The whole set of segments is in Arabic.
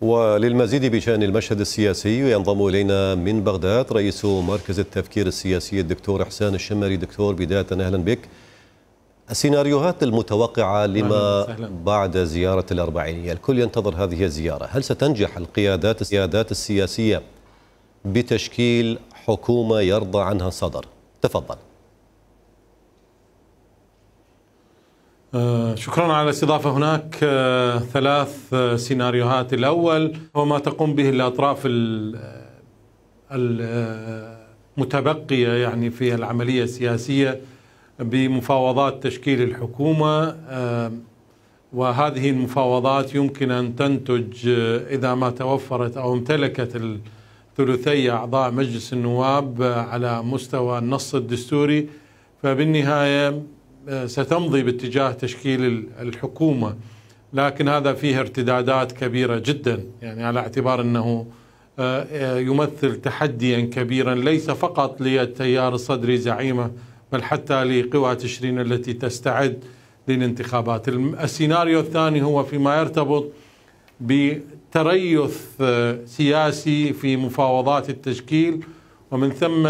وللمزيد بشأن المشهد السياسي ينضم إلينا من بغداد رئيس مركز التفكير السياسي الدكتور إحسان الشمري. دكتور بداية أهلا بك. السيناريوهات المتوقعة لما بعد زيارة الأربعينية الكل ينتظر هذه الزيارة. هل ستنجح القيادات السيادات السياسية بتشكيل حكومة يرضى عنها الصدر تفضل. آه، شكرا على الاستضافة هناك. آه، ثلاث آه، سيناريوهات. الأول هو ما تقوم به الأطراف المتبقية يعني في العملية السياسية بمفاوضات تشكيل الحكومة. وهذه المفاوضات يمكن أن تنتج إذا ما توفرت أو امتلكت الثلثي أعضاء مجلس النواب على مستوى النص الدستوري. فبالنهاية ستمضي باتجاه تشكيل الحكومة لكن هذا فيه ارتدادات كبيرة جدا يعني على اعتبار أنه آه، يمثل تحديا كبيرا ليس فقط للتيار الصدري زعيمة بل حتى لقوى تشرين التي تستعد للانتخابات. السيناريو الثاني هو فيما يرتبط بتريث آه، سياسي في مفاوضات التشكيل ومن ثم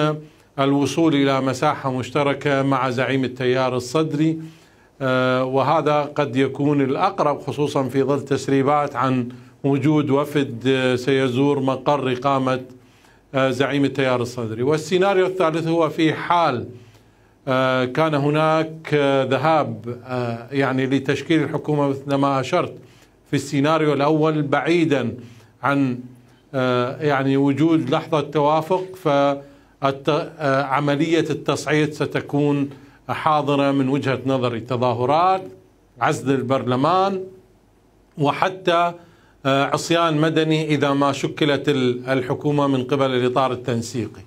الوصول إلى مساحة مشتركة مع زعيم التيار الصدري آه، وهذا قد يكون الأقرب خصوصا في ظل تسريبات عن وجود وفد آه، سيزور مقر إقامة آه، زعيم التيار الصدري. والسيناريو الثالث هو في حال كان هناك ذهاب يعني لتشكيل الحكومة مثل ما أشرت. في السيناريو الأول بعيدا عن يعني وجود لحظة توافق ف عملية التصعيد ستكون حاضرة من وجهة نظري تظاهرات عزل البرلمان وحتى آه، عصيان مدني إذا ما شكلت الحكومة من قبل الإطار التنسيقي.